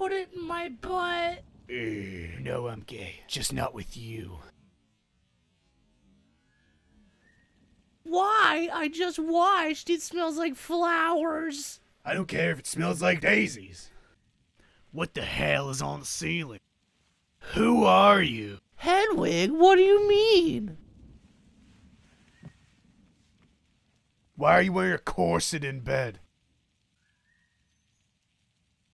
put it in my butt. Uh, no, I'm gay. Just not with you. Why? I just washed. It smells like flowers. I don't care if it smells like daisies. What the hell is on the ceiling? Who are you? Hedwig, what do you mean? Why are you wearing a corset in bed?